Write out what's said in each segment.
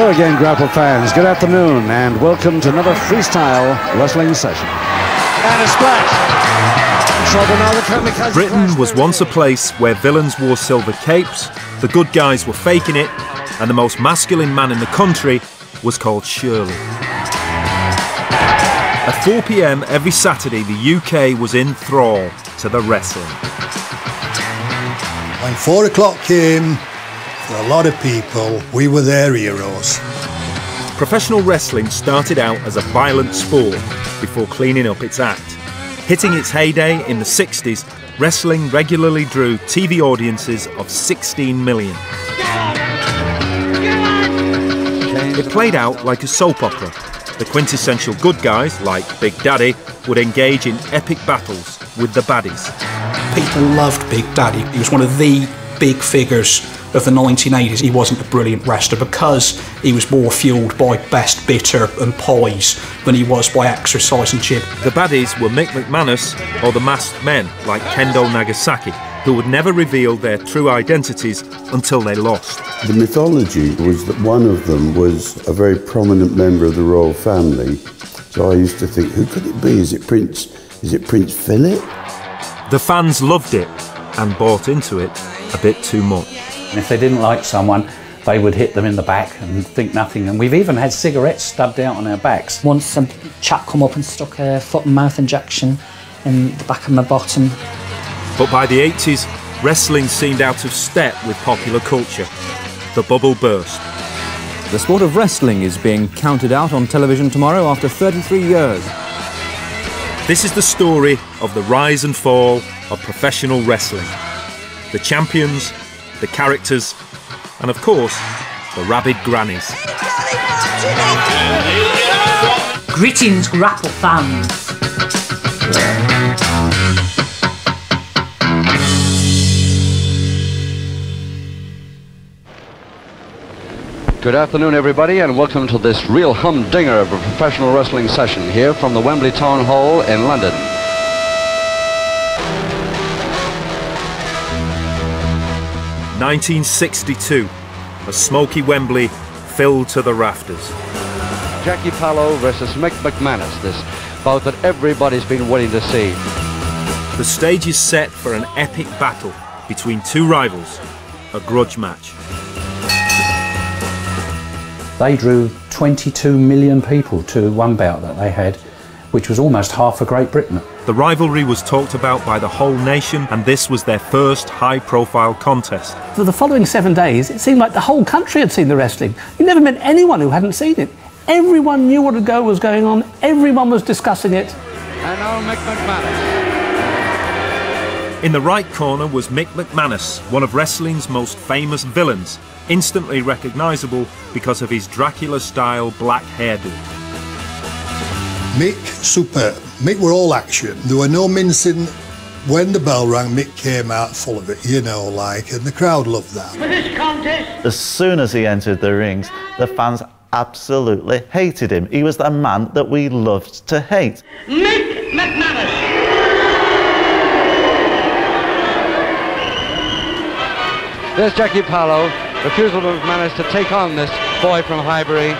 Hello again, Grapple fans. Good afternoon, and welcome to another freestyle wrestling session. And a splash. Trouble now the kamikaze Britain flash. was once a place where villains wore silver capes, the good guys were faking it, and the most masculine man in the country was called Shirley. At 4 pm every Saturday, the UK was in thrall to the wrestling. When four o'clock came, for a lot of people, we were their heroes. Professional wrestling started out as a violent sport before cleaning up its act. Hitting its heyday in the 60s, wrestling regularly drew TV audiences of 16 million. It played out like a soap opera. The quintessential good guys, like Big Daddy, would engage in epic battles with the baddies. People loved Big Daddy. He was one of the big figures of the 1980s. He wasn't a brilliant wrestler because he was more fueled by best bitter and pies than he was by exercise and gym. The baddies were Mick McManus or the masked men, like Kendo Nagasaki, who would never reveal their true identities until they lost. The mythology was that one of them was a very prominent member of the royal family. So I used to think, who could it be? Is it Prince? Is it Prince Philip? The fans loved it and bought into it a bit too much. And if they didn't like someone, they would hit them in the back and think nothing. And we've even had cigarettes stubbed out on our backs. Once some chap come up and stuck a foot and mouth injection in the back of my bottom. But by the 80s, wrestling seemed out of step with popular culture. The bubble burst. The sport of wrestling is being counted out on television tomorrow after 33 years. This is the story of the rise and fall of professional wrestling. The champions, the characters, and of course, the rabid grannies. Greetings, grapple fans. Good afternoon, everybody, and welcome to this real humdinger of a professional wrestling session here from the Wembley Town Hall in London. Nineteen sixty-two, a smoky Wembley filled to the rafters. Jackie Pallo versus Mick McManus, this bout that everybody's been waiting to see. The stage is set for an epic battle between two rivals, a grudge match. They drew 22 million people to one bout that they had, which was almost half of Great Britain. The rivalry was talked about by the whole nation, and this was their first high profile contest. For the following seven days, it seemed like the whole country had seen the wrestling. You never met anyone who hadn't seen it. Everyone knew what a go was going on, everyone was discussing it. And now Mick McManus. In the right corner was Mick McManus, one of wrestling's most famous villains, instantly recognisable because of his Dracula style black hairdo. Mick, superb. Mick were all action. There were no mincing. When the bell rang, Mick came out full of it, you know, like, and the crowd loved that. For this contest, As soon as he entered the rings, the fans absolutely hated him. He was the man that we loved to hate. Mick McManus. There's Jackie Pallo, refusal of McManus to take on this boy from Highbury.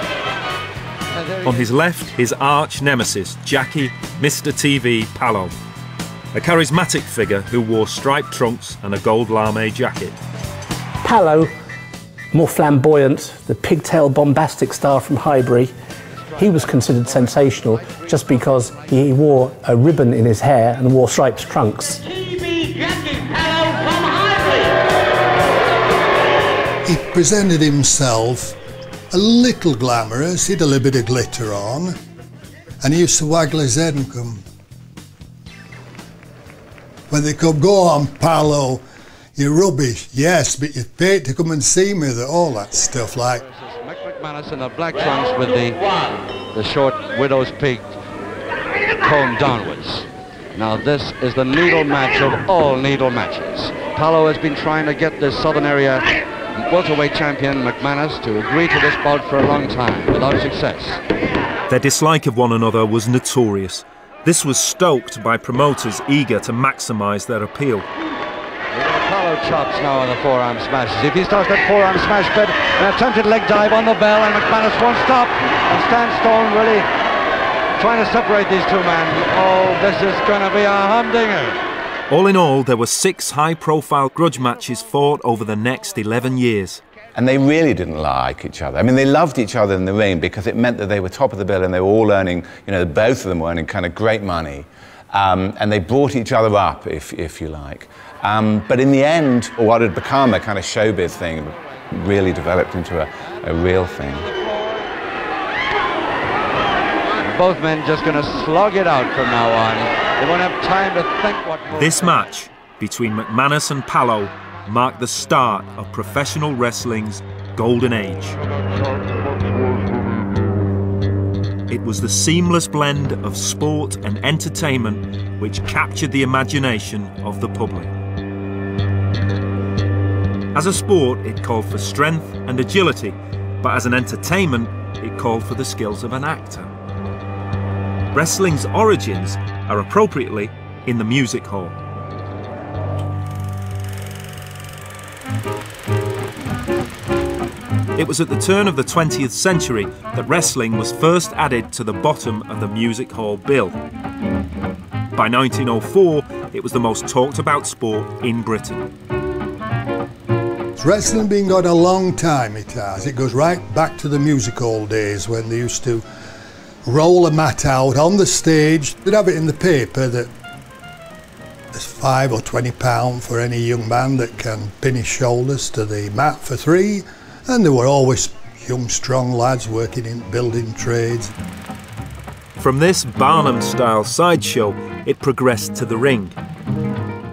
And there he On his left, his arch nemesis, Jackie Mr. TV Pallo, a charismatic figure who wore striped trunks and a gold lame jacket. Pallo, more flamboyant, the pigtail bombastic star from Highbury, he was considered sensational just because he wore a ribbon in his hair and wore striped trunks. TV Jackie Pallo from Highbury. He presented himself a little glamorous, he'd a little bit of glitter on, and he used to waggle his head and come. When they come, go on, Pallo, you're rubbish. Yes, but you paid to come and see me, that all that stuff like. Mick McManus in the black trunks with the, the short widow's peak comb downwards. Now this is the needle match of all needle matches. Pallo has been trying to get this southern area welterweight champion McManus to agree to this bout for a long time without success. Their dislike of one another was notorious. This was stoked by promoters eager to maximise their appeal. Apollo chops now on the forearm smashes. If he starts that forearm smash bed, an attempted leg dive on the bell, and McManus won't stop. And Stan Stone really trying to separate these two men. Oh, this is going to be a humdinger. All in all, there were six high profile grudge matches fought over the next 11 years. And they really didn't like each other. I mean, they loved each other in the ring because it meant that they were top of the bill and they were all earning, you know, both of them were earning kind of great money. Um, and they brought each other up, if, if you like. Um, but in the end, what had become a kind of showbiz thing really developed into a, a real thing. Both men just going to slug it out from now on. They won't have time to think what. This match between McManus and Pallo marked the start of professional wrestling's golden age. It was the seamless blend of sport and entertainment which captured the imagination of the public. As a sport, it called for strength and agility, but as an entertainment, it called for the skills of an actor. Wrestling's origins are appropriately in the music hall. It was at the turn of the 20th century that wrestling was first added to the bottom of the music hall bill. By 1904, it was the most talked about sport in Britain. Wrestling been going a long time, it has. It goes right back to the music hall days when they used to roll a mat out on the stage. They'd have it in the paper that there's five or twenty pound for any young man that can pin his shoulders to the mat for three. And there were always young, strong lads working in building trades. From this Barnum-style sideshow, it progressed to the ring.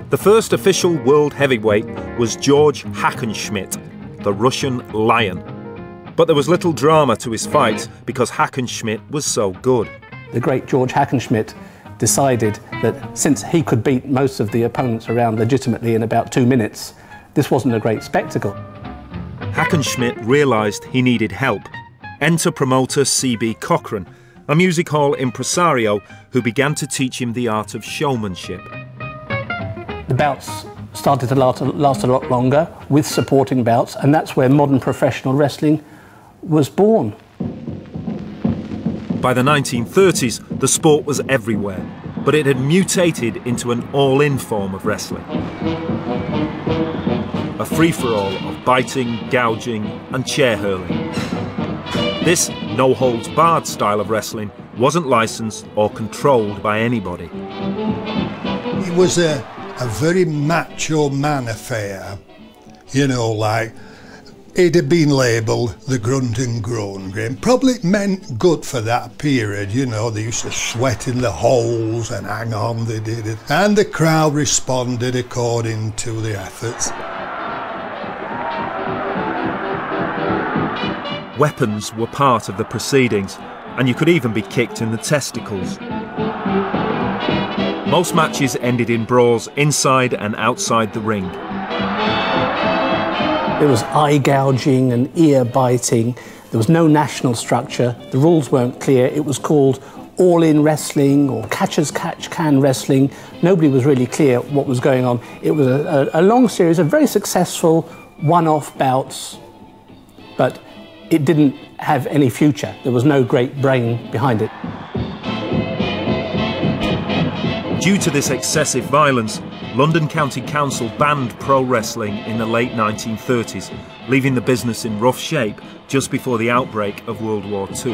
The first official world heavyweight was George Hackenschmidt, the Russian Lion. But there was little drama to his fight because Hackenschmidt was so good. The great George Hackenschmidt decided that since he could beat most of the opponents around legitimately in about two minutes, this wasn't a great spectacle. Hackenschmidt realised he needed help. Enter promoter C.B. Cochran, a music hall impresario who began to teach him the art of showmanship. The bouts started to last, last a lot longer with supporting bouts, and that's where modern professional wrestling was born. By the 1930s, the sport was everywhere, but it had mutated into an all in form of wrestling. A free for all of biting, gouging, and chair hurling. This no holds barred style of wrestling wasn't licensed or controlled by anybody. It was a, a very macho man affair, you know, like it had been labelled the grunt and groan game. Probably meant good for that period, you know, they used to sweat in the holes and hang on, they did it. And the crowd responded according to the efforts. Weapons were part of the proceedings, and you could even be kicked in the testicles. Most matches ended in brawls inside and outside the ring. There was eye gouging and ear biting. There was no national structure. The rules weren't clear. It was called all in wrestling or catch as catch can wrestling. Nobody was really clear what was going on. It was a, a, a long series of very successful one off bouts, but it didn't have any future. There was no great brain behind it. Due to this excessive violence, London County Council banned pro wrestling in the late 1930s, leaving the business in rough shape just before the outbreak of World War II.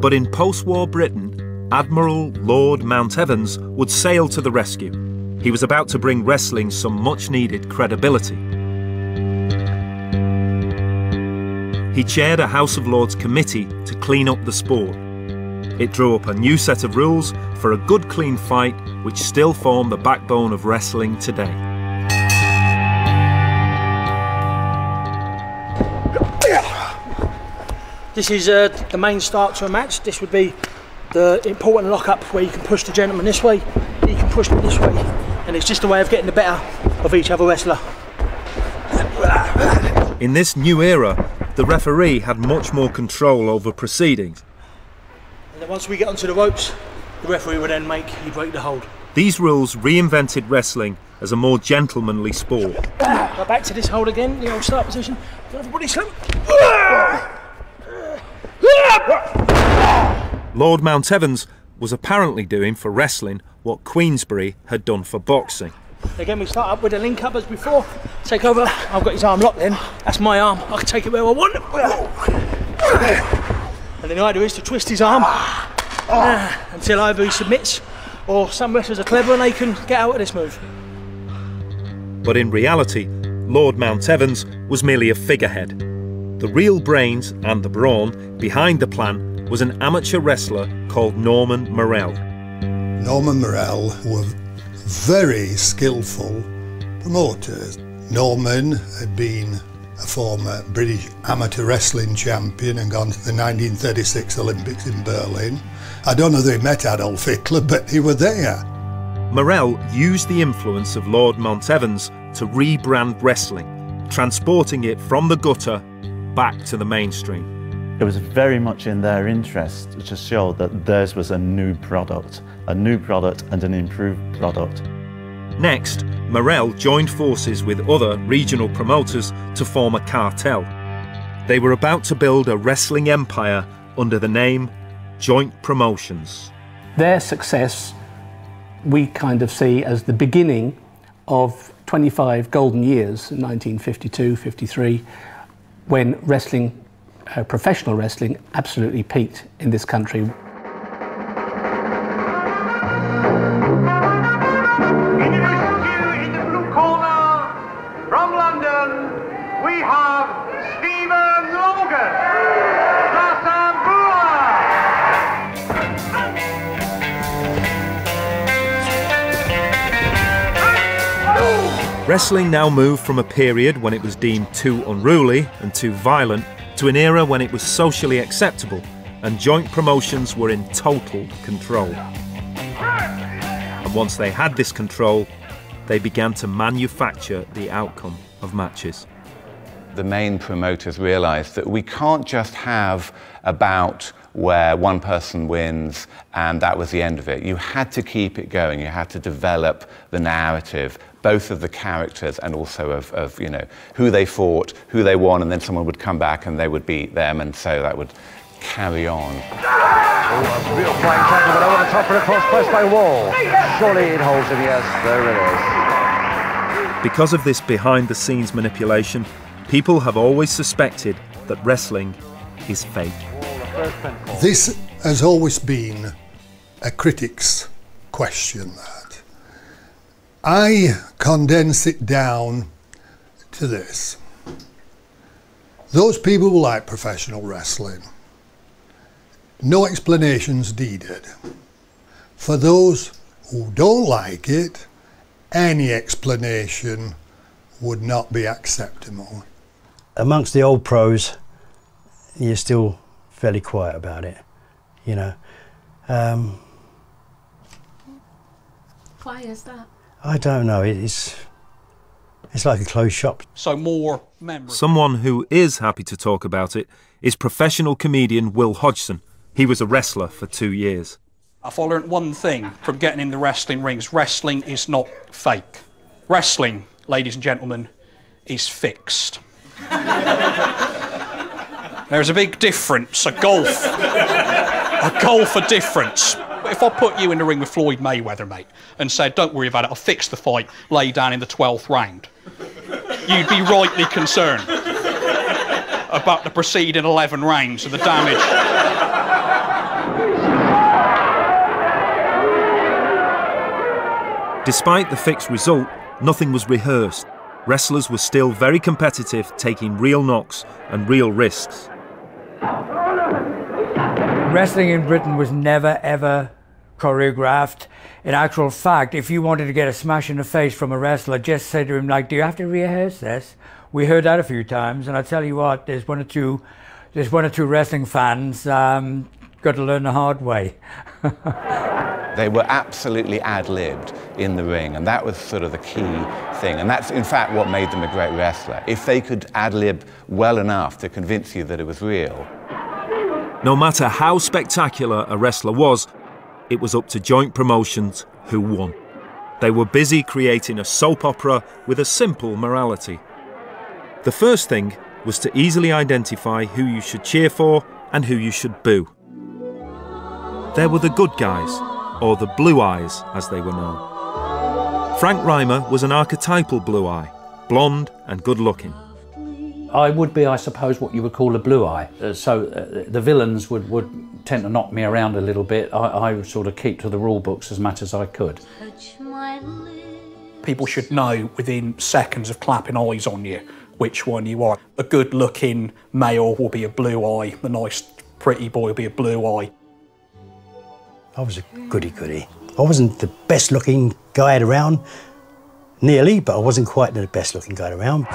But in post war Britain, Admiral Lord Mountevans would sail to the rescue. He was about to bring wrestling some much needed credibility. He chaired a House of Lords committee clean up the sport. It drew up a new set of rules for a good clean fight which still form the backbone of wrestling today. This is uh, the main start to a match. This would be the important lock-up where you can push the gentleman this way, you can push me this way, and it's just a way of getting the better of each other wrestler. In this new era, the referee had much more control over proceedings. And then once we get onto the ropes, the referee would then make you break the hold. These rules reinvented wrestling as a more gentlemanly sport. Go back to this hold again, the old start position. Everybody slam. Lord Mountevans was apparently doing for wrestling what Queensberry had done for boxing. Again, we start up with a link up as before. Take over. I've got his arm locked then. That's my arm. I can take it where I want. And then the idea is to twist his arm uh, until either he submits or some wrestlers are clever and they can get out of this move. But in reality, Lord Mountevans was merely a figurehead. The real brains and the brawn behind the plan was an amateur wrestler called Norman Morrell. Norman Morrell were very skillful promoters. Norman had been a former British amateur wrestling champion and gone to the 1936 Olympics in Berlin. I don't know if they met Adolf Hitler, but he was there. Morrell used the influence of Lord Mountevans to rebrand wrestling, transporting it from the gutter back to the mainstream. It was very much in their interest to show that theirs was a new product, a new product and an improved product. Next, Morrell joined forces with other regional promoters to form a cartel. They were about to build a wrestling empire under the name Joint Promotions. Their success we kind of see as the beginning of 25 golden years, 1952, 53, when wrestling, uh, professional wrestling, absolutely peaked in this country. From London, we have Stephen Logan, Wrestling now moved from a period when it was deemed too unruly and too violent to an era when it was socially acceptable and joint promotions were in total control. And once they had this control, they began to manufacture the outcome of matches. The main promoters realised that we can't just have a bout where one person wins and that was the end of it. You had to keep it going. You had to develop the narrative, both of the characters and also of, of you know, who they fought, who they won, and then someone would come back and they would beat them, and so that would carry on. Oh, a real flying tackle, but over the top and across, pressed by Wall. Surely it holds him, yes, there it is. Because of this behind the scenes manipulation, people have always suspected that wrestling is fake. This has always been a critic's question, that. I condense it down to this. Those people who like professional wrestling, no explanations needed. For those who don't like it, any explanation would not be acceptable. Amongst the old pros, you're still fairly quiet about it, you know. Um, Why is that? I don't know. It's it's like a closed shop. So more memories. Someone who is happy to talk about it is professional comedian Will Hodgson. He was a wrestler for two years. I've learned one thing from getting in the wrestling rings, wrestling is not fake. Wrestling, ladies and gentlemen, is fixed. There's a big difference, a gulf, a gulf of difference. If I put you in the ring with Floyd Mayweather, mate, and said, don't worry about it, I'll fix the fight, lay down in the 12th round, you'd be rightly concerned about the preceding 11 rounds and the damage. Despite the fixed result, nothing was rehearsed. Wrestlers were still very competitive, taking real knocks and real risks. Wrestling in Britain was never ever choreographed. In actual fact, if you wanted to get a smash in the face from a wrestler, just say to him like, "Do you have to rehearse this?" We heard that a few times, and I tell you what, there's one or two, there's one or two wrestling fans um, got to learn the hard way. They were absolutely ad libbed in the ring, and that was sort of the key thing. And that's, in fact, what made them a great wrestler. If they could ad lib well enough to convince you that it was real. No matter how spectacular a wrestler was, it was up to joint promotions who won. They were busy creating a soap opera with a simple morality. The first thing was to easily identify who you should cheer for and who you should boo. There were the good guys, or the blue eyes as they were known. Frank Reimer was an archetypal blue eye, blonde and good looking. I would be, I suppose, what you would call a blue eye. Uh, so uh, the villains would, would tend to knock me around a little bit. I, I would sort of keep to the rule books as much as I could. People should know within seconds of clapping eyes on you which one you are. A good looking male will be a blue eye, a nice pretty boy will be a blue eye. I was a goody goody. I wasn't the best looking guy around, nearly, but I wasn't quite the best looking guy around.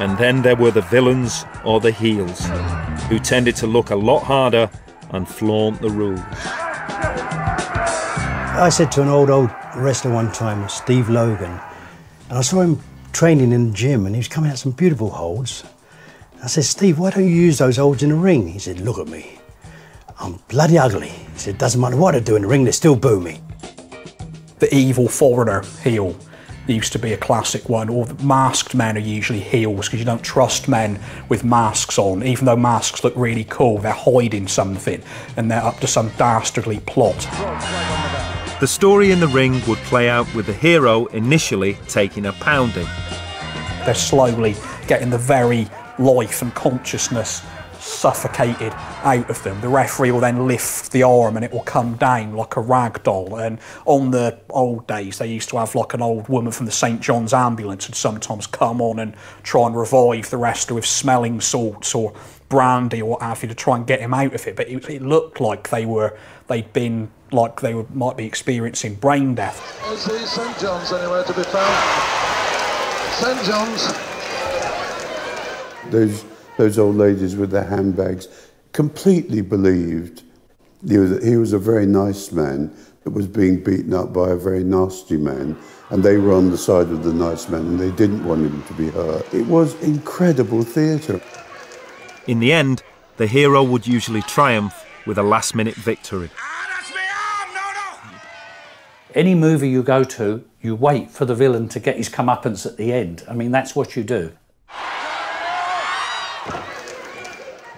And then there were the villains or the heels, who tended to look a lot harder and flaunt the rules. I said to an old, old wrestler one time, Steve Logan, and I saw him training in the gym and he was coming out some beautiful holds. I said, Steve, why don't you use those holds in the ring? He said, look at me. I'm bloody ugly. He said, doesn't matter what I do in the ring, they still boo me. The evil foreigner heel used to be a classic one, or masked men are usually heels because you don't trust men with masks on. Even though masks look really cool, they're hiding something and they're up to some dastardly plot. The story in the ring would play out with the hero initially taking a pounding. They're slowly getting the very life and consciousness suffocated out of them. The referee will then lift the arm and it will come down like a rag doll. And on the old days, they used to have like an old woman from the St John's ambulance would sometimes come on and try and revive the wrestler with smelling salts or brandy or what have you to try and get him out of it. But it, it looked like they were they'd been like they were, might be experiencing brain death. Is the St John's anywhere to be found? St John's. Those those old ladies with their handbags completely believed he was, he was a very nice man that was being beaten up by a very nasty man, and they were on the side of the nice man and they didn't want him to be hurt. It was incredible theatre. In the end, the hero would usually triumph with a last minute victory. Any movie you go to, you wait for the villain to get his comeuppance at the end. I mean, that's what you do.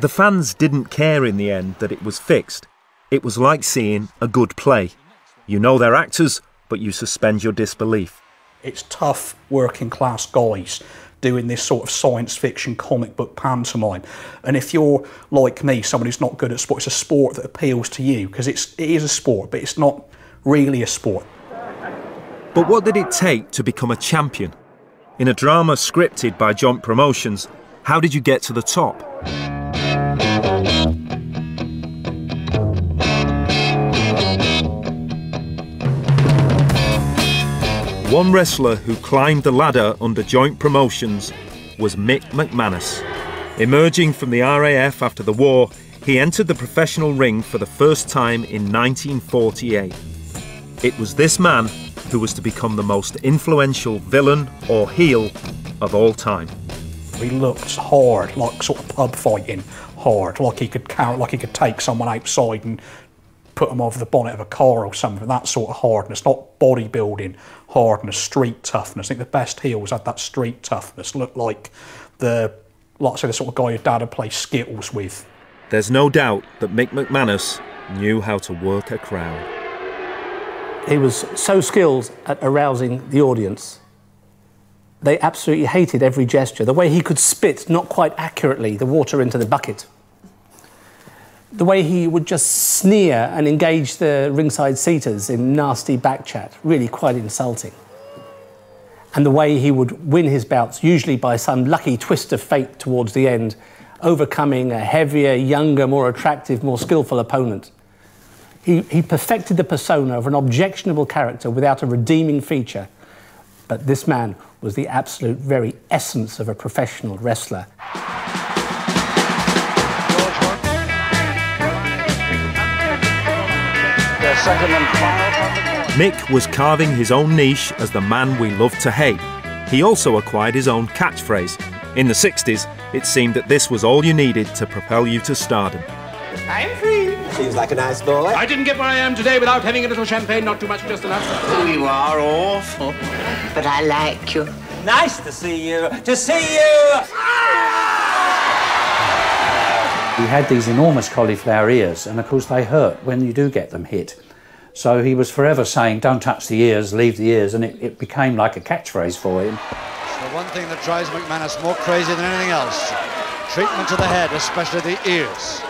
The fans didn't care in the end that it was fixed. It was like seeing a good play. You know they're actors, but you suspend your disbelief. It's tough working class guys doing this sort of science fiction comic book pantomime. And if you're like me, someone who's not good at sport, it's a sport that appeals to you because it's it is a sport, but it's not really a sport. But what did it take to become a champion? In a drama scripted by Joint Promotions, how did you get to the top? One wrestler who climbed the ladder under joint promotions was Mick McManus. Emerging from the RAF after the war, he entered the professional ring for the first time in 1948. It was this man who was to become the most influential villain or heel of all time. He looked hard, like sort of pub fighting hard, like he could count, like he could take someone outside and put them over the bonnet of a car or something. That sort of hardness, not bodybuilding hardness, street toughness. I think the best heels had that street toughness. Looked like the, like I say, the sort of guy your dad would play skittles with. There's no doubt that Mick McManus knew how to work a crowd. He was so skilled at arousing the audience. They absolutely hated every gesture. The way he could spit, not quite accurately, the water into the bucket. The way he would just sneer and engage the ringside seaters in nasty backchat, really quite insulting. And the way he would win his bouts, usually by some lucky twist of fate towards the end, overcoming a heavier, younger, more attractive, more skillful opponent. He, he perfected the persona of an objectionable character without a redeeming feature. But this man was the absolute very essence of a professional wrestler. Mick was carving his own niche as the man we love to hate. He also acquired his own catchphrase. In the 60s, it seemed that this was all you needed to propel you to stardom. I'm free. Seems like a nice boy. I didn't get where I am today without having a little champagne, not too much, just enough. Oh, you are awful. But I like you. Nice to see you. To see you! He had these enormous cauliflower ears, and of course they hurt when you do get them hit. So he was forever saying, don't touch the ears, leave the ears, and it, it became like a catchphrase for him. The one thing that drives McManus more crazy than anything else, treatment to the head, especially the ears.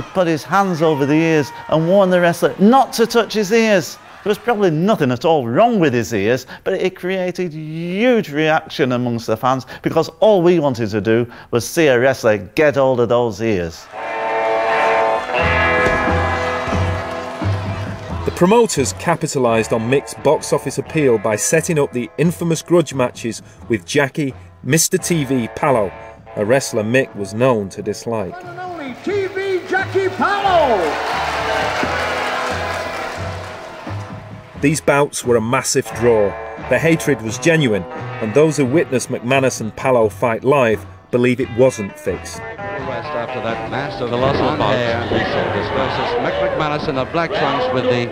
He put his hands over the ears and warned the wrestler not to touch his ears. There was probably nothing at all wrong with his ears, but it created huge reaction amongst the fans because all we wanted to do was see a wrestler get hold of those ears. The promoters capitalised on Mick's box office appeal by setting up the infamous grudge matches with Jackie, Mr. TV Pallo, a wrestler Mick was known to dislike. Only TV Jackie Pallo. These bouts were a massive draw. The hatred was genuine, and those who witnessed McManus and Pallo fight live believe it wasn't fixed. Rest after that match of the loss of hair. This versus Mick McManus in the black trunks with the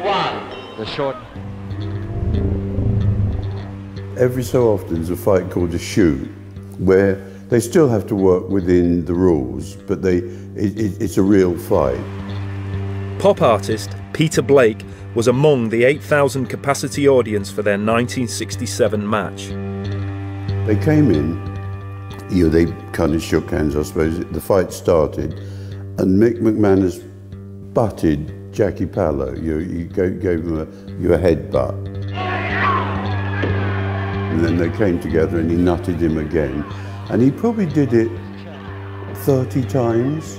the short. Every so often there's a fight called a shoot, where they still have to work within the rules, but they it, it, it's a real fight. Pop artist Peter Blake was among the 8,000 capacity audience for their 1967 match. They came in, you know, they kind of shook hands, I suppose. The fight started, and Mick McManus butted Jackie Pallo. You, you gave, gave him a, you a headbutt. And then they came together and he nutted him again. And he probably did it 30 times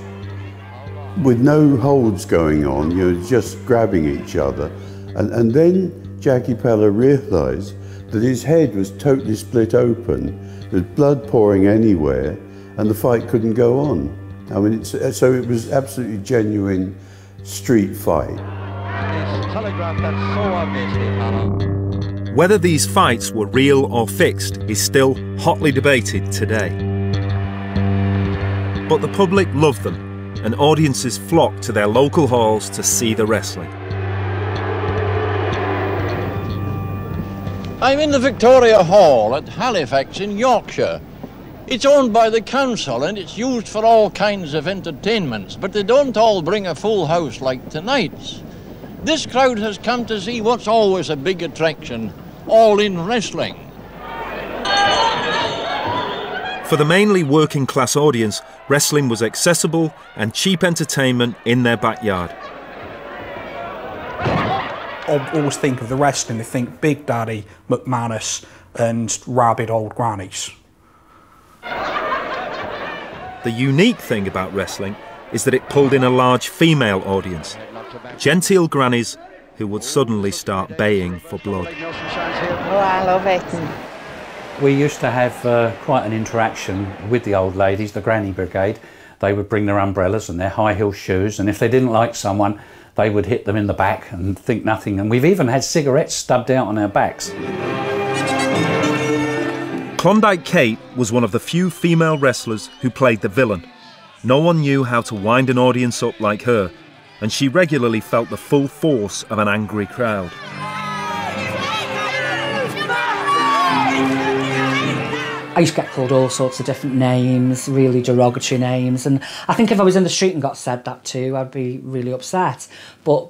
with no holds going on, you know, just grabbing each other. And, and then Jackie Pallo realised that his head was totally split open, with blood pouring anywhere, and the fight couldn't go on. I mean, it's, uh, so it was absolutely genuine street fight. So obviously. Whether these fights were real or fixed is still hotly debated today. But the public loved them, and audiences flocked to their local halls to see the wrestling. I'm in the Victoria Hall at Halifax in Yorkshire. It's owned by the council and it's used for all kinds of entertainments, but they don't all bring a full house like tonight's. This crowd has come to see what's always a big attraction, all in wrestling. For the mainly working class audience, wrestling was accessible and cheap entertainment in their backyard. I always think of the wrestling, they think Big Daddy, McManus, and rabid old grannies. The unique thing about wrestling is that it pulled in a large female audience, genteel grannies who would suddenly start baying for blood. Oh, I love it. We used to have uh, quite an interaction with the old ladies, the granny brigade. They would bring their umbrellas and their high heel shoes, and if they didn't like someone, they would hit them in the back and think nothing. And we've even had cigarettes stubbed out on our backs. Klondike Kate was one of the few female wrestlers who played the villain. No one knew how to wind an audience up like her, and she regularly felt the full force of an angry crowd. I used to get called all sorts of different names, really derogatory names, and I think if I was in the street and got said that too, I'd be really upset. But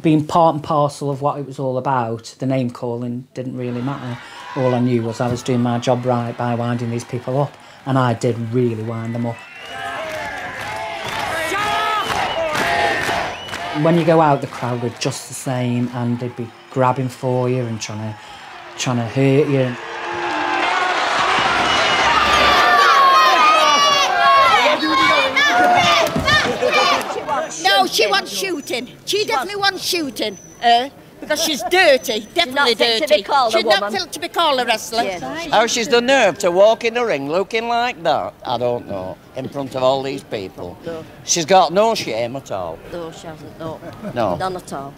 being part and parcel of what it was all about, the name calling didn't really matter. All I knew was I was doing my job right by winding these people up, and I did really wind them up. When you go out, the crowd were just the same, and they'd be grabbing for you and trying to, trying to hurt you. No, she wants shooting. She definitely wants shooting. Uh, because she's dirty, definitely fit to dirty. be called a she's not woman. fit to be called a wrestler. How oh, she's the nerve to walk in the ring looking like that? I don't know. In front of all these people. She's got no shame at all. No, she hasn't. No. No. None at all.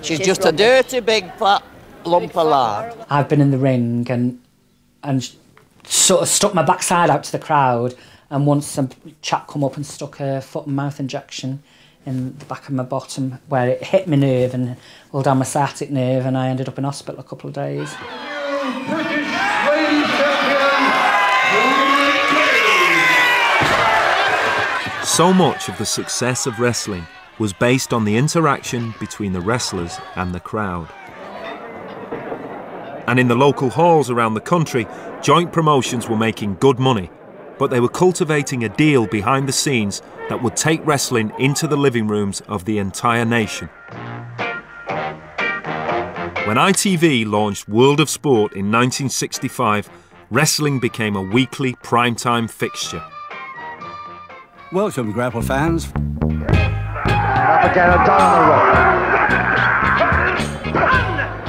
She's, She's just a dirty, big, fat lump of lard. I've been in the ring and and sort of stuck my backside out to the crowd And once some chap come up and stuck a foot and mouth injection in the back of my bottom where it hit my nerve and all down my sciatic nerve and I ended up in hospital a couple of days. So much of the success of wrestling was based on the interaction between the wrestlers and the crowd. And in the local halls around the country, joint promotions were making good money, but they were cultivating a deal behind the scenes that would take wrestling into the living rooms of the entire nation. When ITV launched World of Sport in 1965, wrestling became a weekly primetime fixture. Welcome, Grapple fans. Up again and down the rope.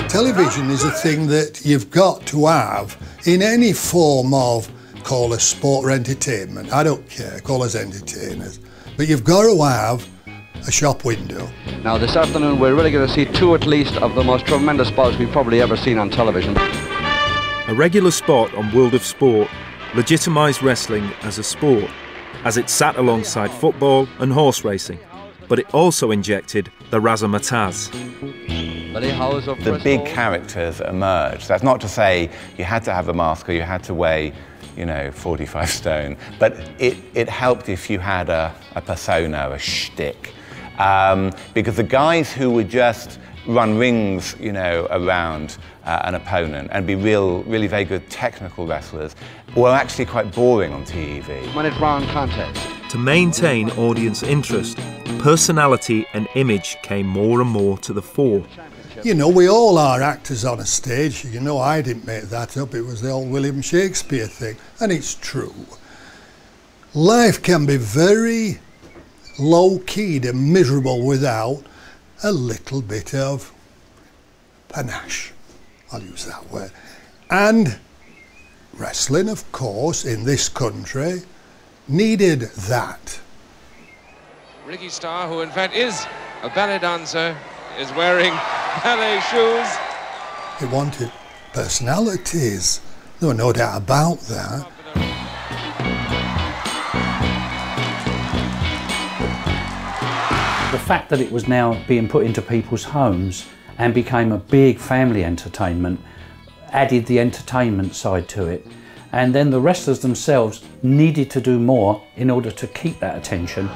Television is a thing that you've got to have in any form of, call us sport or entertainment. I don't care, call us entertainers. But you've got to have a shop window. Now, this afternoon, we're really going to see two at least of the most tremendous spots we've probably ever seen on television. A regular spot on World of Sport legitimised wrestling as a sport, as it sat alongside football and horse racing, but it also injected the razzmatazz. The big characters emerged. That's not to say you had to have a mask or you had to weigh, you know, 45 stone, but it, it helped if you had a, a persona, a shtick. Um, because the guys who would just run rings, you know, around uh, an opponent and be real, really very good technical wrestlers were actually quite boring on TV. Minute round contest. To maintain audience interest, personality and image came more and more to the fore. You know, we all are actors on a stage. You know, I didn't make that up. It was the old William Shakespeare thing. And it's true. Life can be very low-keyed and miserable without a little bit of panache. I'll use that word. And wrestling, of course, in this country, needed that. Ricky Starr, who in fact is a ballet dancer, is wearing ballet shoes. It wanted personalities. There were no doubt about that. The fact that it was now being put into people's homes and became a big family entertainment added the entertainment side to it. And then the wrestlers themselves needed to do more in order to keep that attention.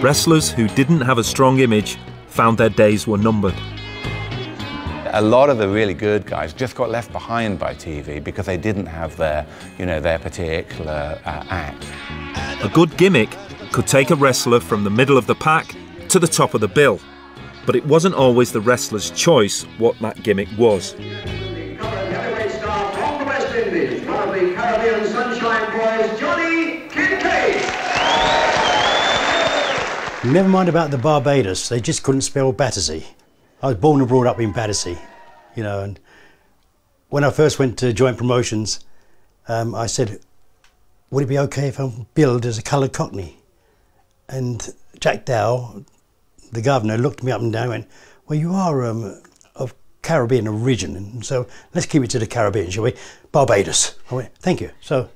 Wrestlers who didn't have a strong image found their days were numbered. A lot of the really good guys just got left behind by TV because they didn't have their, you know, their particular uh, act. A good gimmick could take a wrestler from the middle of the pack to the top of the bill, but it wasn't always the wrestler's choice what that gimmick was. Never mind about the Barbados, they just couldn't spell Battersea. I was born and brought up in Battersea, you know, and when I first went to joint promotions, um, I said, would it be okay if I'm billed as a coloured cockney? And Jack Dow, the governor, looked me up and down and went, well, you are um, of Caribbean origin, and so let's keep it to the Caribbean, shall we? Barbados. I went, thank you. So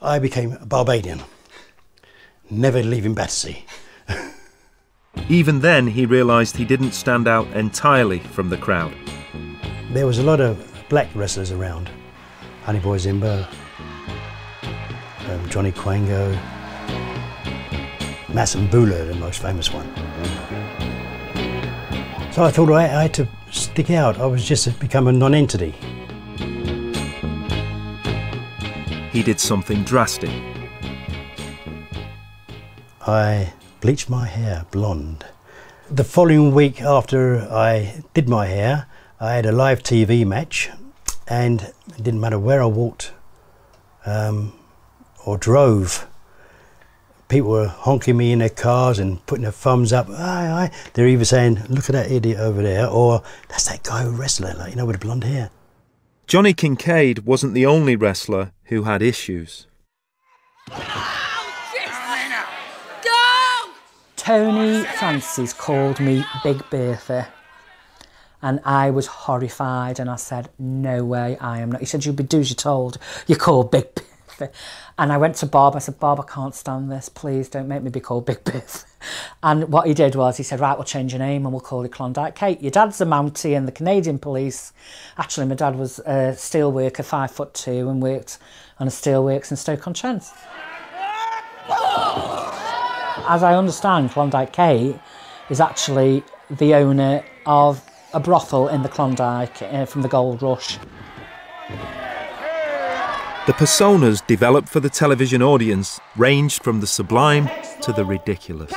I became a Barbadian, never leaving Battersea. Even then, he realised he didn't stand out entirely from the crowd. There was a lot of black wrestlers around. Honey Boy Zimba, um, Johnny Quango, Masambula, the most famous one. So I thought I, I had to stick out. I was just become a non-entity. He did something drastic. I bleached my hair blonde. The following week after I did my hair, I had a live TV match and it didn't matter where I walked um, or drove. People were honking me in their cars and putting their thumbs up. Aye, aye. They're either saying, look at that idiot over there, or that's that guy who wrestler, like, you know, with the blonde hair. Johnny Kincaid wasn't the only wrestler who had issues. Tony Francis called me Big Bertha. And I was horrified and I said, No way, I am not. He said, You'll be do as you're told. You're called Big Biff. And I went to Bob, I said, Bob, I can't stand this. Please don't make me be called Big Biff. And what he did was he said, Right, we'll change your name and we'll call you Klondike Kate. Your dad's a Mountie in the Canadian police. Actually, my dad was a steel worker, five foot two, and worked on a steelworks in Stoke-on-Trent. As I understand, Klondike Kate is actually the owner of a brothel in the Klondike uh, from the Gold Rush. The personas developed for the television audience ranged from the sublime to the ridiculous.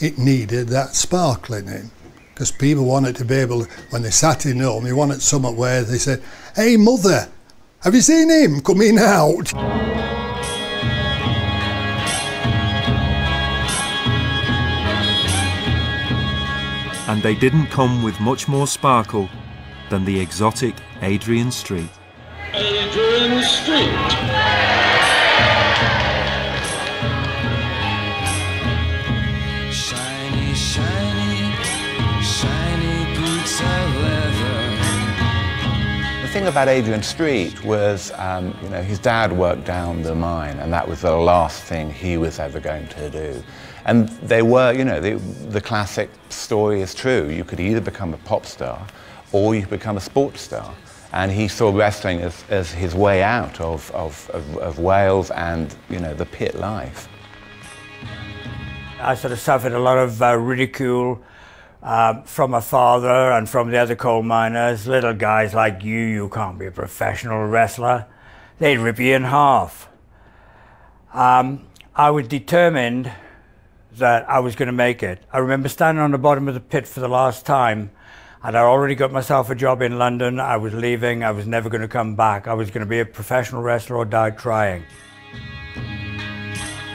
It needed that sparkling in because people wanted to be able, when they sat in home, they wanted something where they said, Hey, mother, have you seen him coming out? And they didn't come with much more sparkle than the exotic Adrian Street. Adrian Street. Shiny, shiny, shiny boots of leather. The thing about Adrian Street was, um, you know, his dad worked down the mine, and that was the last thing he was ever going to do. And they were, you know, the, the classic story is true. You could either become a pop star or you could become a sports star. And he saw wrestling as, as his way out of, of, of, of Wales and, you know, the pit life. I sort of suffered a lot of uh, ridicule uh, from my father and from the other coal miners. Little guys like you, you can't be a professional wrestler. They'd rip you in half. Um, I was determined that I was going to make it. I remember standing on the bottom of the pit for the last time, and I already got myself a job in London. I was leaving. I was never going to come back. I was going to be a professional wrestler or die trying.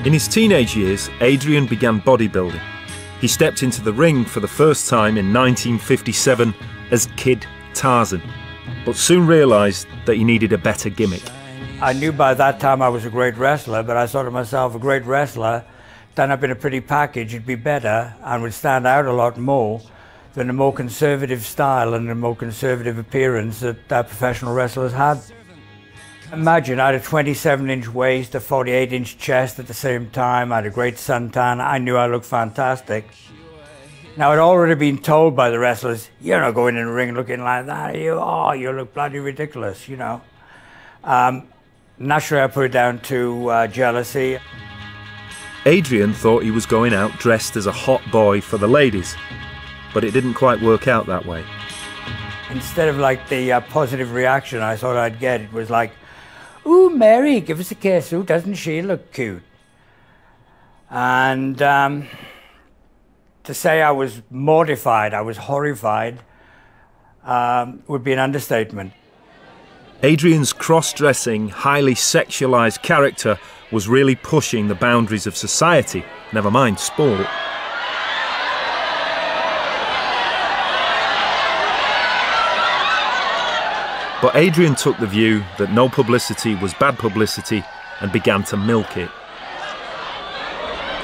In his teenage years, Adrian began bodybuilding. He stepped into the ring for the first time in 1957 as Kid Tarzan, but soon realised that he needed a better gimmick. I knew by that time I was a great wrestler, but I thought to myself, a great wrestler done up in a pretty package it'd be better and would stand out a lot more than the more conservative style and the more conservative appearance that uh, professional wrestlers had. Imagine I had a 27 inch waist, a 48 inch chest at the same time, I had a great suntan, I knew I looked fantastic. Now I'd already been told by the wrestlers, you're not going in the ring looking like that, you, oh, you look bloody ridiculous, you know. Um, naturally I put it down to uh, jealousy. Adrian thought he was going out dressed as a hot boy for the ladies, but it didn't quite work out that way. Instead of like the uh, positive reaction I thought I'd get, it was like, Ooh, Mary, give us a kiss. Ooh, doesn't she look cute? And um, to say I was mortified, I was horrified, um, would be an understatement. Adrian's cross dressing, highly sexualized character was really pushing the boundaries of society, never mind sport. But Adrian took the view that no publicity was bad publicity and began to milk it.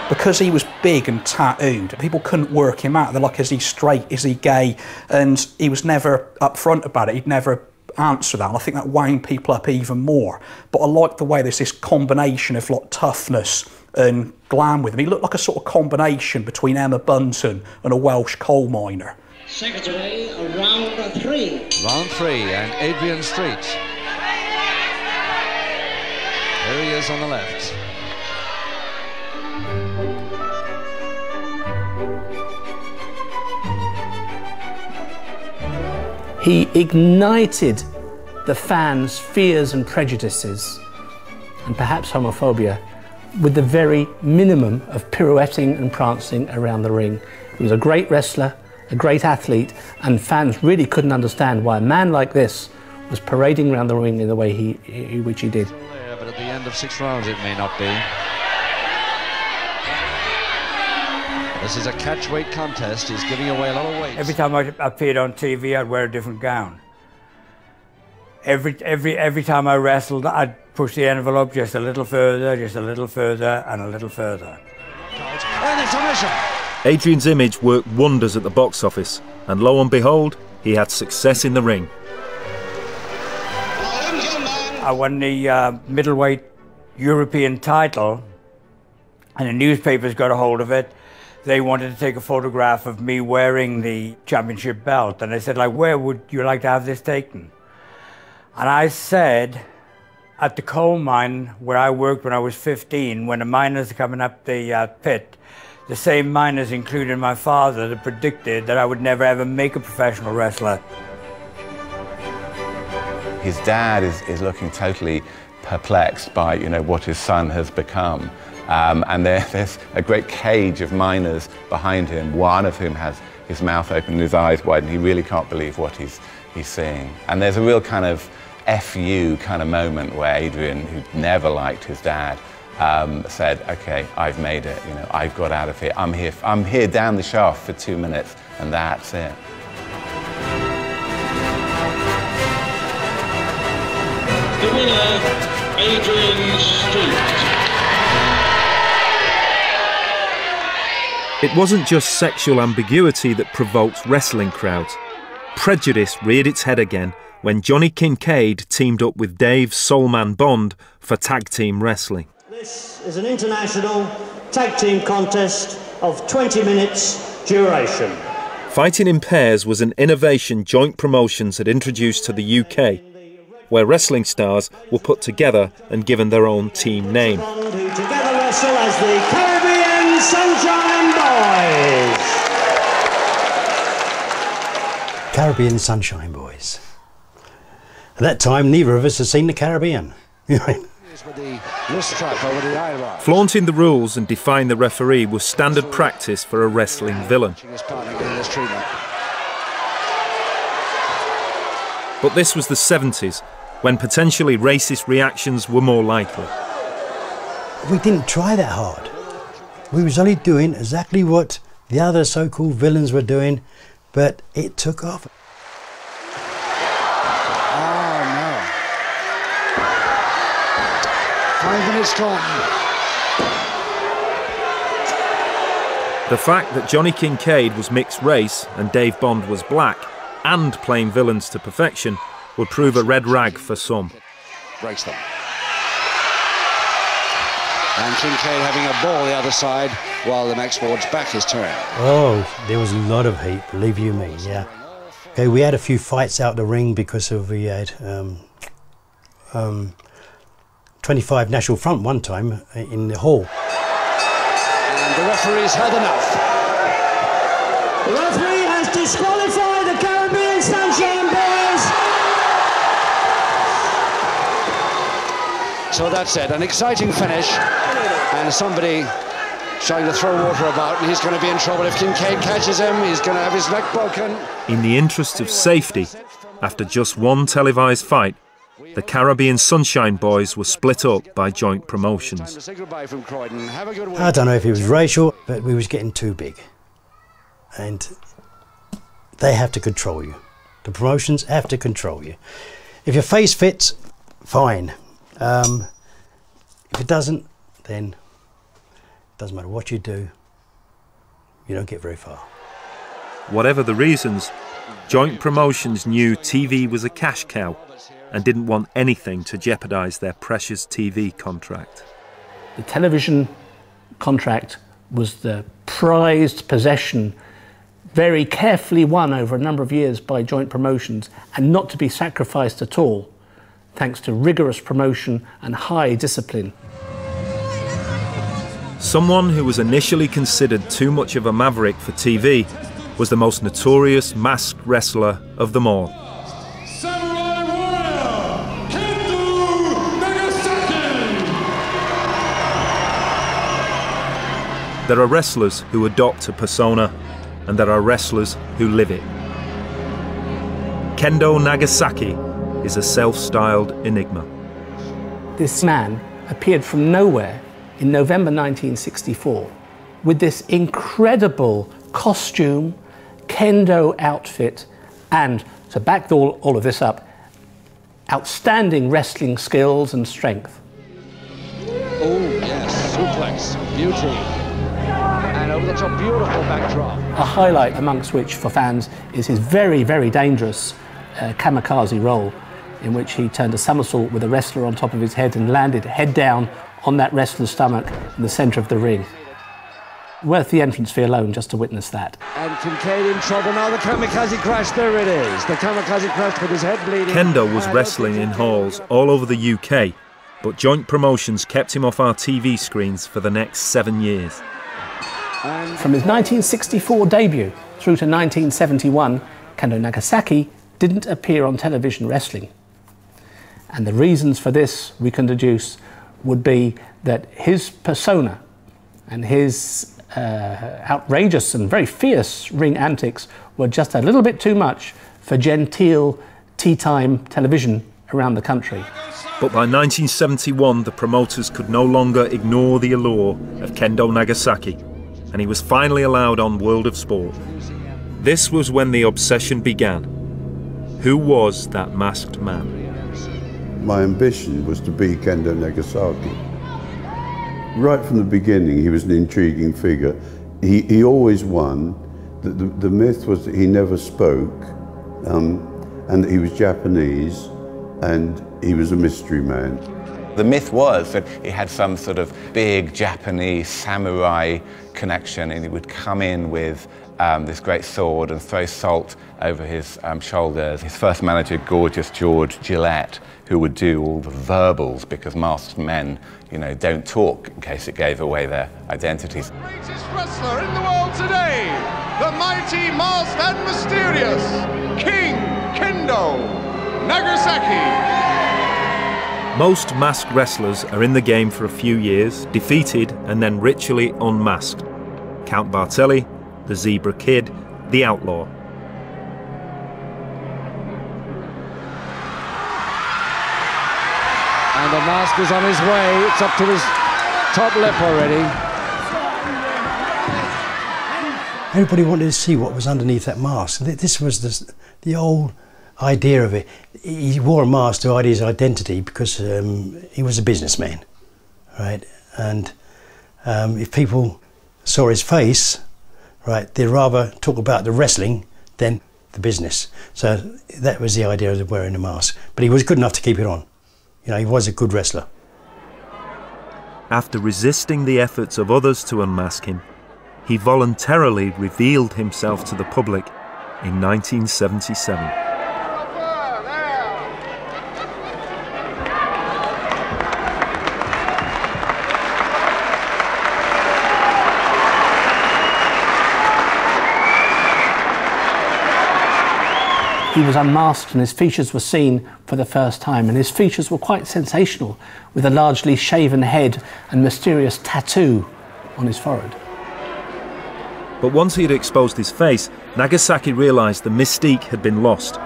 Because he was big and tattooed, people couldn't work him out. They're like, is he straight? Is he gay? And he was never upfront about it. He'd never answer that. And I think that wound people up even more. But I like the way there's this combination of like toughness and glam with him. He looked like a sort of combination between Emma Bunton and a Welsh coal miner. Secretary, round three. Round three, and Adrian Street. Here he is on the left. He ignited the fans' fears and prejudices, and perhaps homophobia, with the very minimum of pirouetting and prancing around the ring. He was a great wrestler, a great athlete, and fans really couldn't understand why a man like this was parading around the ring in the way he, he which he did. But at the end of six rounds, it may not be. This is a catchweight contest. He's giving away a lot of weight. Every time I appeared on TV, I'd wear a different gown. Every, every, every time I wrestled, I'd push the envelope just a little further, just a little further, and a little further. And it's a mission. Adrian's image worked wonders at the box office, and lo and behold, he had success in the ring. I won the uh, middleweight European title, and the newspapers got a hold of it. They wanted to take a photograph of me wearing the championship belt, and I said, like, where would you like to have this taken? And I said, at the coal mine where I worked when I was 15, when the miners are coming up the uh, pit, the same miners, including my father, that predicted that I would never ever make a professional wrestler. His dad is, is looking totally perplexed by you know what his son has become. Um, and there, there's a great cage of miners behind him, one of whom has his mouth open and his eyes wide, and he really can't believe what he's, he's seeing. And there's a real kind of FU kind of moment where Adrian, who never liked his dad, um, said, okay, I've made it, you know, I've got out of here. I'm here, I'm here down the shaft for two minutes, and that's it. The winner, Adrian Street. It wasn't just sexual ambiguity that provoked wrestling crowds. Prejudice reared its head again when Johnny Kincaid teamed up with Dave Soulman Bond for tag team wrestling. This is an international tag team contest of 20 minutes duration. Fighting in pairs was an innovation Joint Promotions had introduced to the UK, where wrestling stars were put together and given their own team name. Who together wrestle as the Caribbean Sunshine Boys. Caribbean Sunshine Boys. At that time, neither of us had seen the Caribbean. Flaunting the rules and defying the referee was standard practice for a wrestling villain. But this was the 70s, when potentially racist reactions were more likely. We didn't try that hard. We was only doing exactly what the other so-called villains were doing, but it took off. Ah, Five minutes gone. The fact that Johnny Kincaid was mixed race and Dave Bond was black, and playing villains to perfection, would prove a red rag for some. Breaks them. And Kincaid having a ball the other side while the Max Ward's back his turn. Oh, there was a lot of heat, believe you me, yeah. Okay, we had a few fights out the ring because of we had um, um, 25 National Front one time in the hall. And the referee's had enough. The referee has disqualified the Caribbean Sunshine So that's it. An exciting finish. And somebody trying to throw water about, and he's going to be in trouble if Kincaid catches him. He's going to have his neck broken. In the interests of safety, after just one televised fight, the Caribbean Sunshine Boys were split up by joint promotions. Say goodbye from Croydon. Have a good week. I don't know if it was racial, but we was getting too big. And they have to control you. The promotions have to control you. If your face fits, fine. Um, if it doesn't, then it doesn't matter what you do, you don't get very far. Whatever the reasons, joint promotions knew TV was a cash cow and didn't want anything to jeopardise their precious TV contract. The television contract was the prized possession, very carefully won over a number of years by joint promotions, and not to be sacrificed at all, thanks to rigorous promotion and high discipline. Someone who was initially considered too much of a maverick for TV was the most notorious masked wrestler of them all. There are wrestlers who adopt a persona, and there are wrestlers who live it. Kendo Nagasaki is a self styled enigma. This man appeared from nowhere in November 1964 with this incredible costume, kendo outfit, and to back all, all of this up, outstanding wrestling skills and strength. Oh, yes. Suplex. Beauty. And over the top, beautiful backdrop. A highlight amongst which, for fans, is his very, very dangerous uh, kamikaze roll, in which he turned a somersault with a wrestler on top of his head and landed head down on that wrestler's stomach in the centre of the ring. Worth the entrance fee alone just to witness that. And Kincaid in trouble now. The kamikaze crash. There it is. The kamikaze crash with his head bleeding. Kendo was wrestling in halls all over the UK, but joint promotions kept him off our TV screens for the next seven years. From his 1964 debut through to 1971, Kendo Nagasaki didn't appear on television wrestling. And the reasons for this, we can deduce, would be that his persona and his uh, outrageous and very fierce ring antics were just a little bit too much for genteel tea time television around the country. But by 1971, the promoters could no longer ignore the allure of Kendo Nagasaki, and he was finally allowed on World of Sport. This was when the obsession began. Who was that masked man? My ambition was to be Kendo Nagasaki. Right from the beginning, he was an intriguing figure. He, he always won. The, the, the myth was that he never spoke, um, and that he was Japanese, and he was a mystery man. The myth was that he had some sort of big Japanese samurai connection and he would come in with um, this great sword and throw salt over his um, shoulders. His first manager, gorgeous George Gillette, who would do all the verbals because masked men, you know, don't talk in case it gave away their identities. The Greatest wrestler in the world today, the mighty, masked and mysterious King Kendo Nagasaki. Most masked wrestlers are in the game for a few years, defeated and then ritually unmasked. Count Bartelli, the Zebra Kid, the Outlaw. And the mask is on his way. It's up to his top lip already. Everybody wanted to see what was underneath that mask. This was the, the old idea of it. He wore a mask to hide his identity because um, he was a businessman, right? And um, if people saw his face, right, they'd rather talk about the wrestling than the business. So that was the idea of wearing the mask. But he was good enough to keep it on. You know, he was a good wrestler. After resisting the efforts of others to unmask him, he voluntarily revealed himself to the public in 1977. He was unmasked and his features were seen for the first time, and his features were quite sensational, with a largely shaven head and mysterious tattoo on his forehead. But once he had exposed his face, Nagasaki realised the mystique had been lost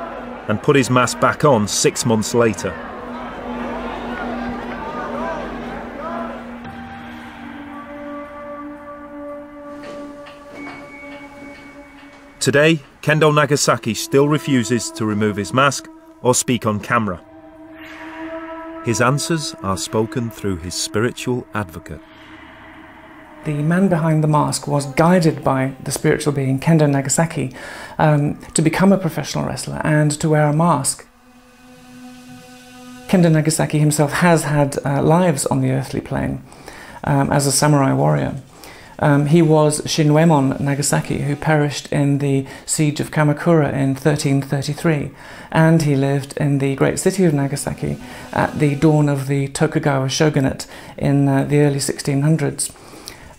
and put his mask back on six months later. Today, Kendo Nagasaki still refuses to remove his mask or speak on camera. His answers are spoken through his spiritual advocate. The man behind the mask was guided by the spiritual being Kendo Nagasaki um, to become a professional wrestler and to wear a mask. Kendo Nagasaki himself has had uh, lives on the earthly plane um, as a samurai warrior. Um, he was Shinwemon Nagasaki, who perished in the siege of Kamakura in 1333, and he lived in the great city of Nagasaki at the dawn of the Tokugawa shogunate in uh, the early 1600s.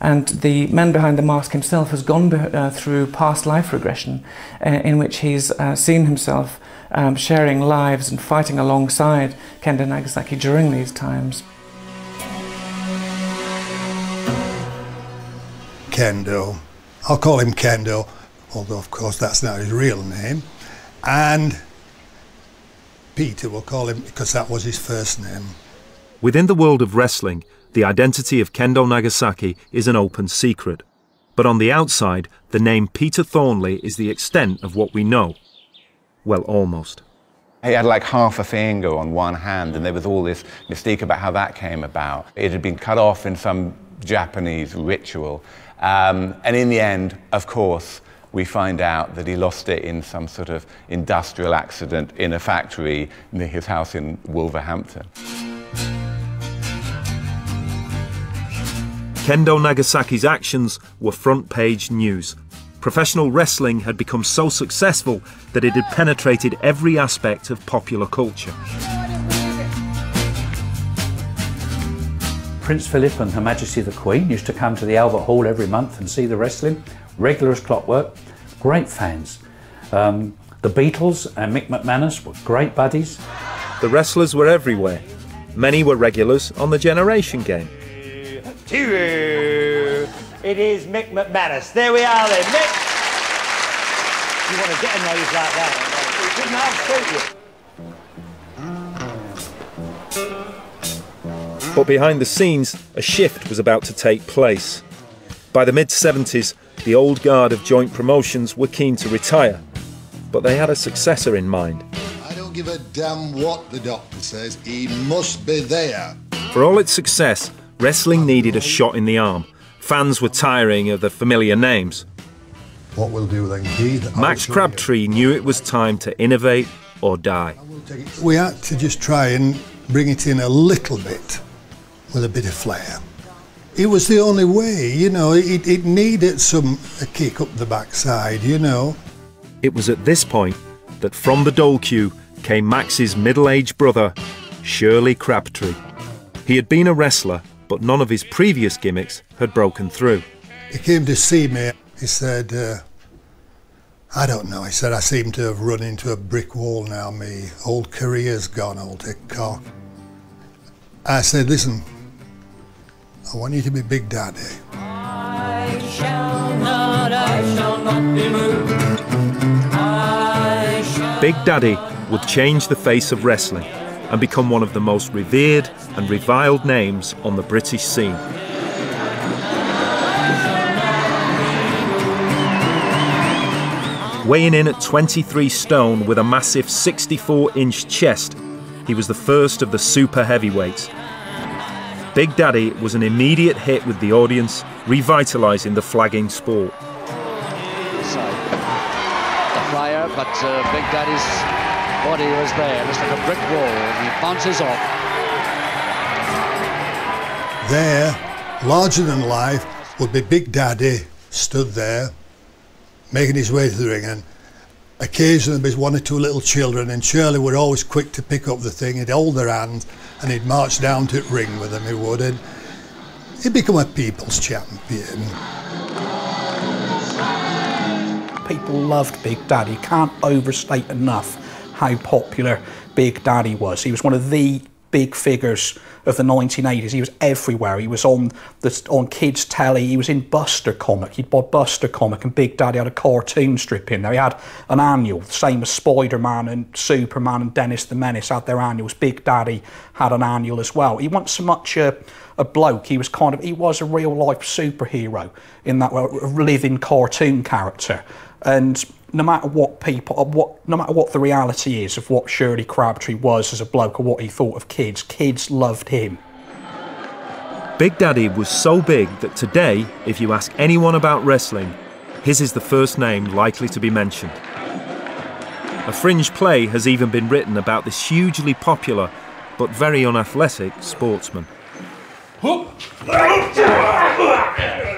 And the man behind the mask himself has gone uh, through past life regression, uh, in which he's uh, seen himself um, sharing lives and fighting alongside Kendo Nagasaki during these times. Kendo. I'll call him Kendo, although of course that's not his real name. And Peter will call him because that was his first name. Within the world of wrestling, the identity of Kendo Nagasaki is an open secret. But on the outside, the name Peter Thornley is the extent of what we know. Well, almost. He had like half a finger on one hand, and there was all this mystique about how that came about. It had been cut off in some Japanese ritual. Um, and in the end, of course, we find out that he lost it in some sort of industrial accident in a factory near his house in Wolverhampton. Kendo Nagasaki's actions were front page news. Professional wrestling had become so successful that it had penetrated every aspect of popular culture. Prince Philip and Her Majesty the Queen used to come to the Albert Hall every month and see the wrestling, regular as clockwork, great fans. Um, the Beatles and Mick McManus were great buddies. The wrestlers were everywhere. Many were regulars on the Generation Game. It is Mick McManus. There we are then. Mick! You want to get a nose like that? Good enough, But behind the scenes, a shift was about to take place. By the mid 70s, the old guard of joint promotions were keen to retire, but they had a successor in mind. I don't give a damn what the doctor says, he must be there. For all its success, wrestling needed a shot in the arm. Fans were tiring of the familiar names. What we'll do then, Keith? Max Crabtree knew it was time to innovate or die. We had to just try and bring it in a little bit with a bit of flair. It was the only way, you know, it, it needed some a kick up the backside, you know. It was at this point that from the dole queue came Max's middle-aged brother, Shirley Crabtree. He had been a wrestler, but none of his previous gimmicks had broken through. He came to see me. He said, uh, I don't know. He said, I seem to have run into a brick wall now. My old career's gone, old cock. I said, listen, I want you to be Big Daddy. I shall not, I shall not be moved. I shall Big Daddy would change the face of wrestling and become one of the most revered and reviled names on the British scene. Weighing in at 23 stone with a massive 64 inch chest, he was the first of the super heavyweights. Big Daddy was an immediate hit with the audience, revitalising the flagging sport. So, the flyer, but uh, Big Daddy's body was there, just like a brick wall. He bounces off. There, larger than life, would be Big Daddy stood there, making his way to the ring, and occasionally there's one or two little children, and Shirley were always quick to pick up the thing. He'd hold their hand, and he'd march down to the ring with them. He would, and he'd become a people's champion. People loved Big Daddy. Can't overstate enough how popular Big Daddy was. He was one of the big figures of the 1980s. He was everywhere. He was on the on kids' telly. He was in Buster comic. He'd bought Buster comic, and Big Daddy had a cartoon strip in there. He had an annual, same as Spider Man and Superman and Dennis the Menace had their annuals. Big Daddy had an annual as well. He wasn't so much a, a bloke. He was kind of he was a real life superhero in that way, a living cartoon character. And no matter what people, or what, no matter what the reality is of what Shirley Crabtree was as a bloke or what he thought of kids, kids loved him. Big Daddy was so big that today, if you ask anyone about wrestling, his is the first name likely to be mentioned. A fringe play has even been written about this hugely popular but very unathletic sportsman.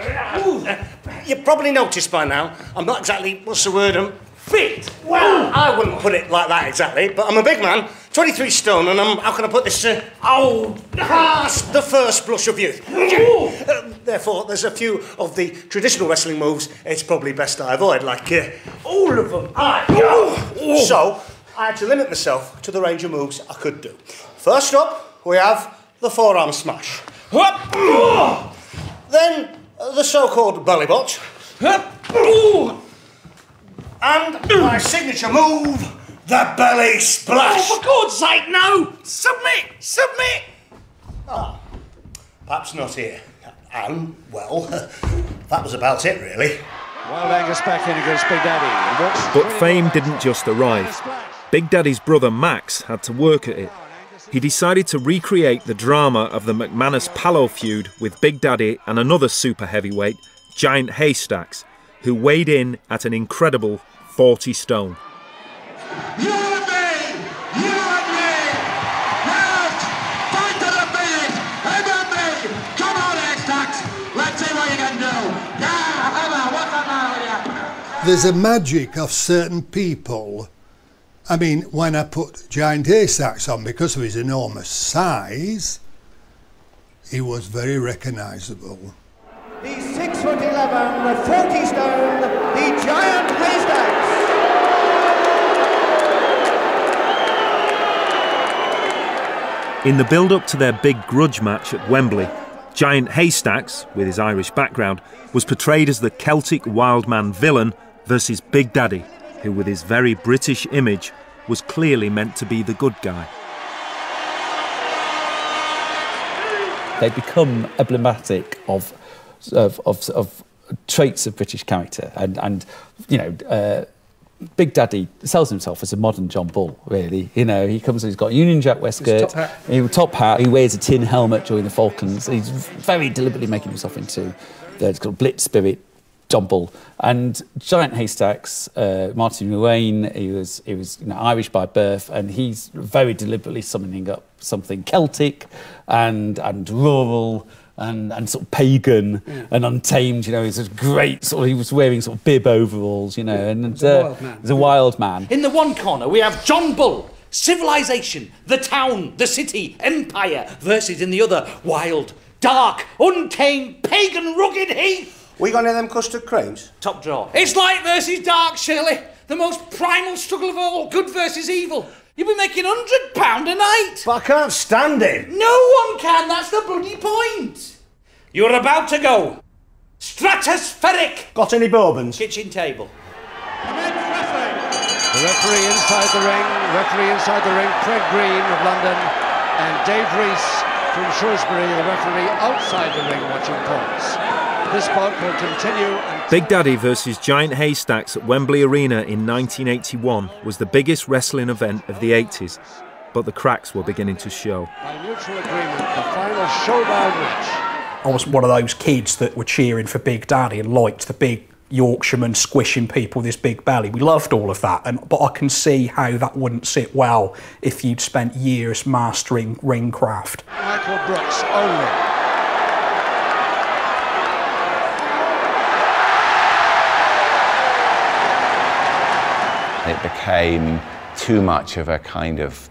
You probably noticed by now, I'm not exactly, what's the word, I'm fit. Well, I wouldn't put it like that exactly, but I'm a big man, 23 stone, and I'm, how can I put this, uh, oh, past the first blush of youth. Uh, therefore, there's a few of the traditional wrestling moves it's probably best I avoid, like, uh, all of them. I, So, I had to limit myself to the range of moves I could do. First up, we have the forearm smash. Then the so-called belly botch. And my signature move, the belly splash. Oh, for God's sake, no! Submit! Submit! Ah, perhaps not here. And, well, that was about it, really. Wild Angus back in against Big Daddy. He walks But fame didn't just arrive. Big Daddy's brother Max had to work at it. He decided to recreate the drama of the McManus Pallo feud with Big Daddy and another super heavyweight, Giant Haystacks, who weighed in at an incredible 40 stone. There's a magic of certain people. I mean, when I put Giant Haystacks on, because of his enormous size, he was very recognisable. The six foot eleven, 40 stone, the giant haystacks. In the build up to their big grudge match at Wembley, Giant Haystacks, with his Irish background, was portrayed as the Celtic wildman villain versus Big Daddy, who, with his very British image, was clearly meant to be the good guy. They become emblematic of, of, of, of traits of British character. And, and you know, uh, Big Daddy sells himself as a modern John Bull, really. You know, he comes, he's got a Union Jack waistcoat, top hat. he top hat, he wears a tin helmet during the Falklands. He's very deliberately making himself into the sort of blitz spirit John Bull. And Giant Haystacks, uh, Martin Ruane, he was, he was you know, Irish by birth, and he's very deliberately summoning up something Celtic and, and rural and, and sort of pagan Yeah. and untamed. You know, he's a great sort of, he was wearing sort of bib overalls, you know, and He's a wild man. He's a wild man. In the one corner, we have John Bull, civilization, the town, the city, empire, versus in the other, wild, dark, untamed, pagan, rugged heath. We got any of them custard creams? Top draw. It's light versus dark, Shirley. The most primal struggle of all, good versus evil. You'll be making hundred pound a night. But I can't stand it. No one can. That's the bloody point. You're about to go. Stratospheric. Got any bourbons? Kitchen table. The referee inside the ring, referee inside the ring, Craig Green of London, and Dave Reese from Shrewsbury, the referee outside the ring watching points. This bout will continue Big Daddy versus Giant Haystacks at Wembley Arena in 1981 was the biggest wrestling event of the 80s, but the cracks were beginning to show. by mutual agreement, the final showdown match. I was one of those kids that were cheering for Big Daddy and liked the big Yorkshireman squishing people with his big belly. We loved all of that, and but I can see how that wouldn't sit well if you'd spent years mastering ring craft. Michael Brooks only. It became too much of a kind of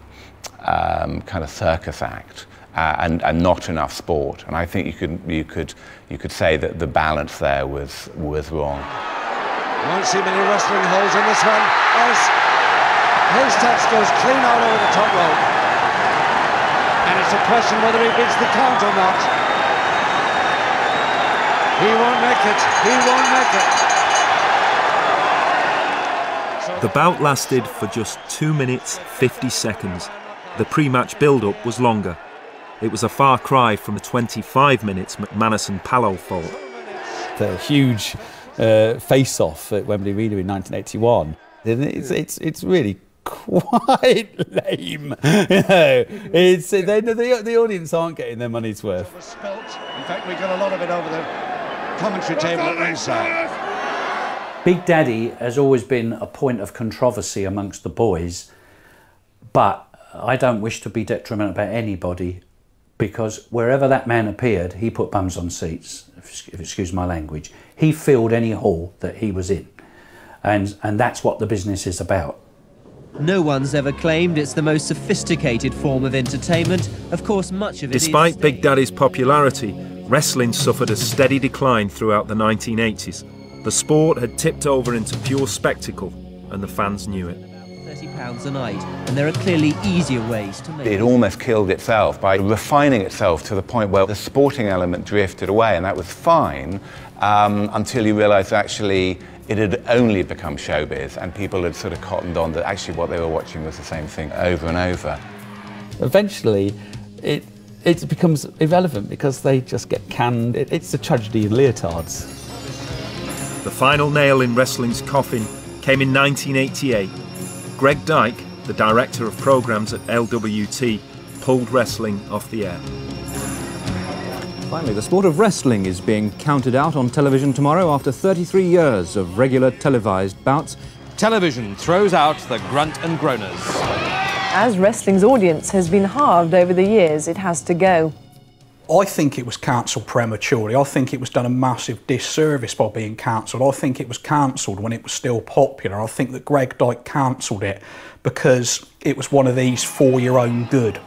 um, kind of circus act uh, and, and not enough sport. And I think you could you could you could say that the balance there was was wrong. Won't see many wrestling holds in this one as Haystacks goes clean out over the top rope. And it's a question whether he beats the count or not. He won't make it. He won't make it. The bout lasted for just 2 minutes 50 seconds. The pre match build up was longer. It was a far cry from the 25 minutes McManus and Pallo fought. the huge uh, face-off at Wembley Arena in 1981. It's, it's, it's really quite lame. You know, it's, they, the, the audience aren't getting their money's worth. In fact, we got a lot of it over the commentary table at ringside. Big Daddy has always been a point of controversy amongst the boys, but I don't wish to be detrimental about anybody because wherever that man appeared, he put bums on seats, if, if excuse my language. He filled any hall that he was in. And, and that's what the business is about. No one's ever claimed it's the most sophisticated form of entertainment. Of course, much of it is Despite Big Daddy's popularity, wrestling suffered a steady decline throughout the 1980s. The sport had tipped over into pure spectacle, and the fans knew it. £30 a night, and there are clearly easier ways to make It almost killed itself by refining itself to the point where the sporting element drifted away, and that was fine um, until you realised actually it had only become showbiz, and people had sort of cottoned on that actually what they were watching was the same thing over and over. Eventually, it, it becomes irrelevant because they just get canned. It, it's a tragedy in leotards. The final nail in wrestling's coffin came in 1988. Greg Dyke, the director of programmes at LWT, pulled wrestling off the air. Finally, the sport of wrestling is being counted out on television tomorrow after 33 years of regular televised bouts. Television throws out the grunt and groaners. As wrestling's audience has been halved over the years, it has to go. I think it was cancelled prematurely. I think it was done a massive disservice by being cancelled. I think it was cancelled when it was still popular. I think that Greg Dyke cancelled it because it was one of these for your own good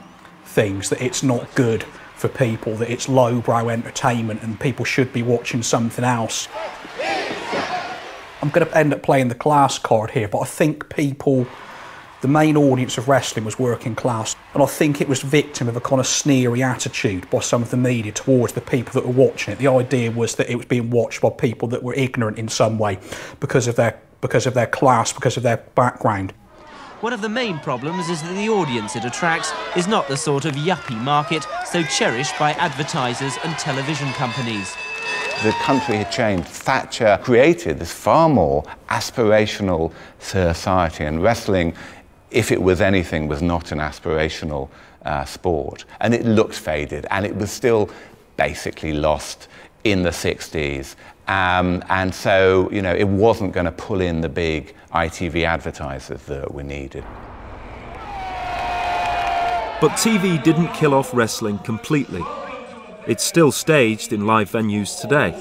things, that it's not good for people, that it's lowbrow entertainment and people should be watching something else. I'm going to end up playing the class card here, but I think people the main audience of wrestling was working class, and I think it was victim of a kind of sneery attitude by some of the media towards the people that were watching it. The idea was that it was being watched by people that were ignorant in some way because of their because of their class, because of their background. One of the main problems is that the audience it attracts is not the sort of yuppie market so cherished by advertisers and television companies. The country had changed. Thatcher created this far more aspirational society, and wrestling if it was anything, was not an aspirational uh, sport. And it looked faded, and it was still basically lost in the 60s. Um, and so, you know, it wasn't going to pull in the big ITV advertisers that were needed. But TV didn't kill off wrestling completely. It's still staged in live venues today.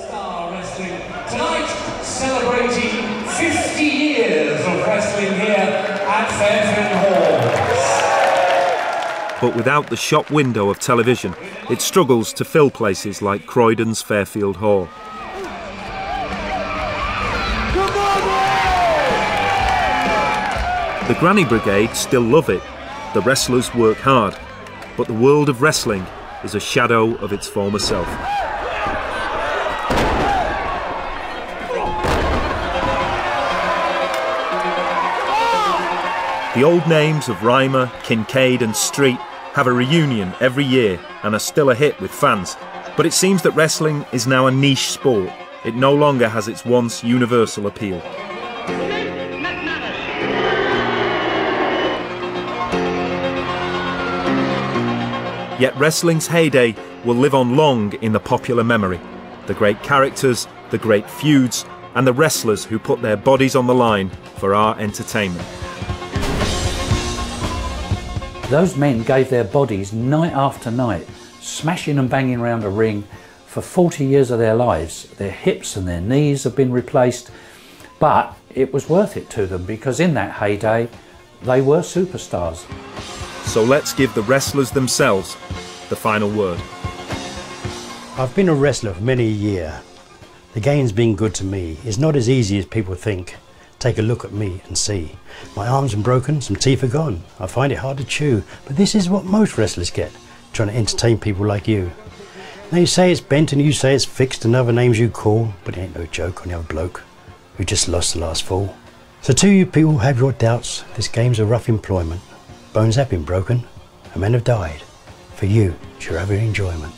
Tonight, celebrating 50 years of wrestling here at Fairfield Hall. But without the shop window of television, it struggles to fill places like Croydon's Fairfield Hall. The Granny Brigade still love it. The wrestlers work hard. But the world of wrestling is a shadow of its former self. The old names of Rymer, Kincaid, and Street have a reunion every year and are still a hit with fans. But it seems that wrestling is now a niche sport. It no longer has its once universal appeal. Yet wrestling's heyday will live on long in the popular memory. The great characters, the great feuds, and the wrestlers who put their bodies on the line for our entertainment. Those men gave their bodies night after night, smashing and banging around a ring for 40 years of their lives. Their hips and their knees have been replaced, but it was worth it to them because in that heyday, they were superstars. So let's give the wrestlers themselves the final word. I've been a wrestler for many a year. The game's been good to me. It's not as easy as people think. Take a look at me and see. My arms are broken, some teeth are gone. I find it hard to chew, but this is what most wrestlers get, trying to entertain people like you. Now you say it's bent and you say it's fixed and other names you call, but it ain't no joke on other bloke who just lost the last fall. So to you people have your doubts, this game's a rough employment. Bones have been broken, and men have died. For you, it's your every enjoyment.